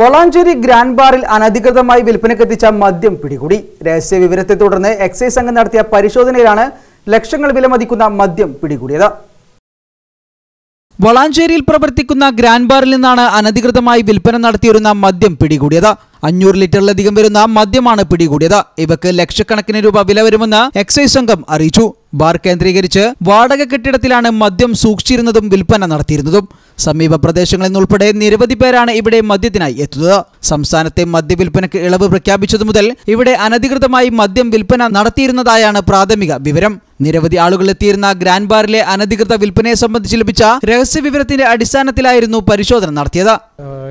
Valanchery grand ബാറിൽ അനധികൃതമായി വിൽപ്പനക്കെത്തിച്ച മദ്യം പിടികൂടി. രഹസ്യ വിവരത്തെ തുടർന്ന് എക്സൈസ് സംഘം നടത്തിയ പരിശോധനയിലാണ് ലക്ഷങ്ങൾ വിലമതിക്കുന്ന മദ്യം പിടികൂടിയത്. വളാഞ്ചേരിയിൽ പ്രവർത്തിക്കുന്ന ഗ്രാൻഡ് ബാറിൽ നിന്നാണ് അനധികൃതമായി വിൽപ്പന നടത്തിയിരുന്ന മദ്യം പിടികൂടിയത്. അഞ്ഞൂറ് ലിറ്ററിലധികം വരുന്ന മദ്യമാണ് പിടികൂടിയത്. ഇവക്ക് ലക്ഷക്കണക്കിന് രൂപ വില വരുമെന്ന് എക്സൈസ് സംഘം അറിയിച്ചു. ബാർ കേന്ദ്രീകരിച്ച് വാടക കെട്ടിടത്തിലാണ് മദ്യം സൂക്ഷിച്ചിരുന്നതും വിൽപ്പന നടത്തിയിരുന്നതും. സമീപ പ്രദേശങ്ങളിൽ നിന്നുൾപ്പെടെ നിരവധി പേരാണ് ഇവിടെ മദ്യത്തിനായി എത്തുന്നത്. സംസ്ഥാനത്തെ മദ്യവിൽപ്പനയ്ക്ക് ഇളവ് പ്രഖ്യാപിച്ചതു മുതൽ ഇവിടെ അനധികൃതമായി മദ്യം വിൽപ്പന നടത്തിയിരുന്നതായാണ് പ്രാഥമിക വിവരം. നിരവധി ആളുകൾ എത്തിയിരുന്ന ഗ്രാൻഡ് ബാറിലെ അനധികൃത വിൽപ്പനയെ സംബന്ധിച്ച് ലഭിച്ച രഹസ്യ വിവരത്തിന്റെ അടിസ്ഥാനത്തിലായിരുന്നു പരിശോധന നടത്തിയത്.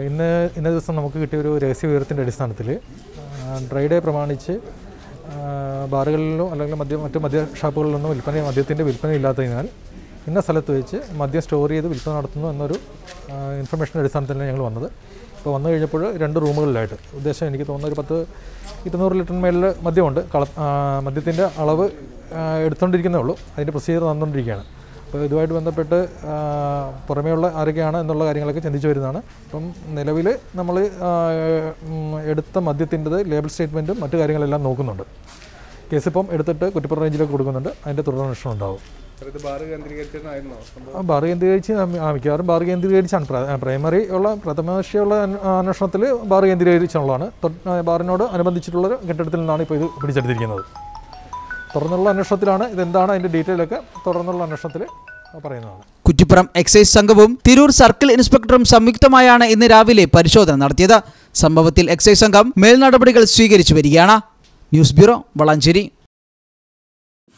ഇന്ന് ഇന്ന ദിവസം നമുക്ക് കിട്ടിയ ഒരു രഹസ്യ വിവരത്തിന്റെ അടിസ്ഥാനത്തിൽ ഡ്രൈ പ്രമാണിച്ച് ബാറുകളിലോ അല്ലെങ്കിൽ മദ്യ മറ്റു മദ്യ ഷാപ്പുകളിലൊന്നും വിൽപ്പന മദ്യത്തിന്റെ വിൽപ്പന ഇല്ലാത്തതിനാൽ ഇന്ന സ്ഥലത്ത് വെച്ച് മദ്യം സ്റ്റോർ ചെയ്ത് വിൽപ്പന നടത്തുന്നു എന്നൊരു ഇൻഫർമേഷന്റെ അടിസ്ഥാനത്തിലാണ് ഞങ്ങൾ വന്നത്. ഇപ്പോൾ വന്നു കഴിഞ്ഞപ്പോൾ രണ്ട് റൂമുകളിലായിട്ട്. ഉദ്ദേശം എനിക്ക് തോന്നുന്ന ഒരു പത്ത് ഇരുന്നൂറ് ലിറ്ററിന് മേളിൽ മദ്യമുണ്ട്. കള മദ്യത്തിന്റെ അളവ് എടുത്തുകൊണ്ടിരിക്കുന്നേ ഉള്ളൂ. അതിന്റെ പ്രൊസീജിയർ നടന്നുകൊണ്ടിരിക്കുകയാണ് അപ്പോൾ ഇതുമായിട്ട് ബന്ധപ്പെട്ട് പുറമേയുള്ള ആരൊക്കെയാണ് എന്നുള്ള കാര്യങ്ങളൊക്കെ ചിന്തിച്ചു വരുന്നതാണ്. അപ്പം നിലവിൽ നമ്മൾ എടുത്ത മദ്യത്തിന്റെത് ലേബൽ സ്റ്റേറ്റ്മെന്റും മറ്റു കാര്യങ്ങളെല്ലാം നോക്കുന്നുണ്ട്. കേസ് ഇപ്പം എടുത്തിട്ട് കുറ്റിപ്പുറം റേഞ്ചിലേക്ക് കൊടുക്കുന്നുണ്ട്. അതിന്റെ തുടരന്വേഷണം ഉണ്ടാവും. ആ, ബാർ കേന്ദ്രീകരിച്ച് ആ, ആ, മിക്കവാറും ബാർ കേന്ദ്രീകരിച്ചാണ്. പ്രൈമറി ഉള്ള പ്രഥമദൃഷ്ടിയുള്ള ദൃഷ്ടിയുള്ള അന്വേഷണത്തിൽ ബാർ കേന്ദ്രീകരിച്ചുള്ളതാണ് ബാറിനോട് അനുബന്ധിച്ചിട്ടുള്ള ഒരു കെട്ടിടത്തിൽ നിന്നാണ് ഇപ്പോൾ ഇത് പിടിച്ചെടുത്തിരിക്കുന്നത്. തുടർന്നുള്ള അന്വേഷണത്തിലാണ് ഇതെന്താണ് അതിന്റെ ഡീറ്റെയിൽ ഒക്കെ തുടർന്നുള്ള അന്വേഷണത്തിൽ പറയുന്നതാണ്. കുറ്റിപ്പുറം എക്സൈസ് സംഘവും തിരൂർ സർക്കിൾ ഇൻസ്പെക്ടറും സംയുക്തമായാണ് ഇന്ന് രാവിലെ പരിശോധന നടത്തിയത്. സംഭവത്തിൽ എക്സൈസ് സംഘം മേൽനടപടികൾ സ്വീകരിച്ചു വരികയാണ്. News bureau Valanchery.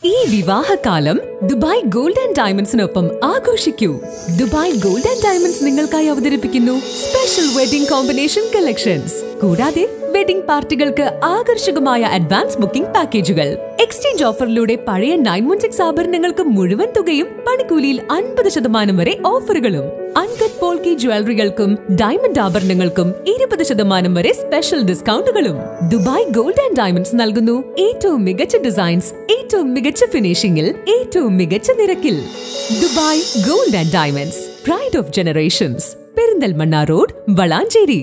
ഈ വിവാഹകാലം ദുബായ് ഗോൾഡ് ആൻഡ് ഡയമണ്ട്സിനൊപ്പം ആഘോഷിക്കൂ. ദുബായ് ഗോൾഡ് ആൻഡ് ഡയമണ്ട്സ് നിങ്ങൾക്കായി അവതരിപ്പിക്കുന്നു സ്പെഷ്യൽ വെഡിംഗ് കോമ്പിനേഷൻ കളക്ഷൻസ്. കൂടാതെ വെഡിംഗ് പാർട്ടികൾക്ക് ആകർഷകമായ അഡ്വാൻസ് ബുക്കിംഗ് പാക്കേജുകൾ. എക്സ്ചേഞ്ച് ഓഫറിലൂടെ പഴയ നയൻ വൺ സിക്സ് ആഭരണങ്ങൾക്ക് മുഴുവൻ തുകയും പണിക്കൂലിയിൽ അൻപത് ശതമാനം വരെ ഓഫറുകളും. അൺകട്ട് പോൾക്കി ജ്വല്ലറികൾക്കും ഡയമണ്ട് ആഭരണങ്ങൾക്കും ഇരുപത് ശതമാനം വരെ സ്പെഷ്യൽ ഡിസ്കൗണ്ടുകളും ദുബായ് ഗോൾഡ് ആൻഡ് ഡയമണ്ട്സ് നൽകുന്നു. ഏറ്റവും മികച്ച ഡിസൈൻസ് ഏറ്റവും മികച്ച ഫിനിഷിംഗിൽ ഏറ്റവും മികച്ച നിരക്കിൽ. Dubai gold and diamonds pride of generations Perinthalmanna road Valanchery.